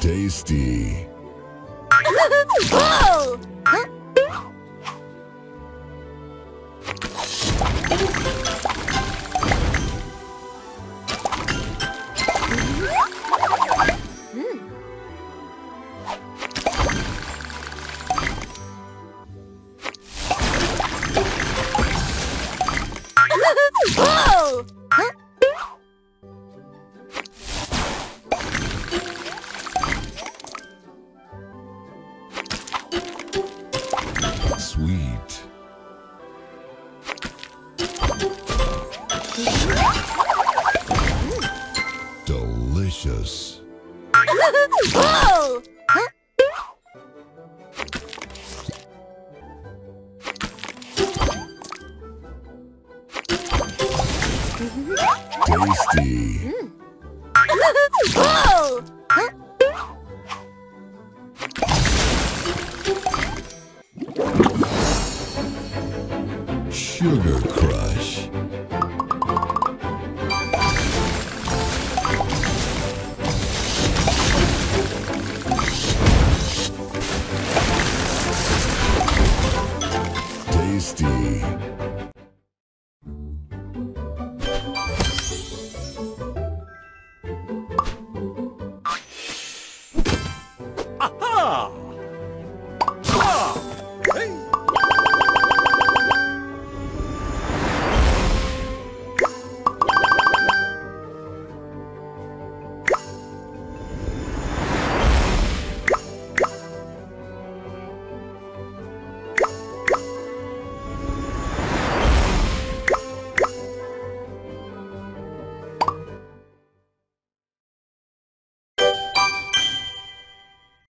Tasty. Whoa! Huh? Sweet. Delicious. Tasty. Whoa! Huh? Sugar Crush. Tasty.